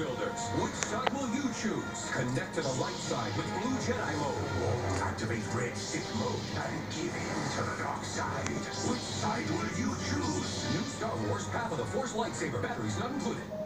builders. Which side will you choose? Connect to the light side with Blue Jedi mode. Activate red Sith mode and give in to the dark side. Which side will you choose? New Star Wars Path of the Force lightsaber batteries not included.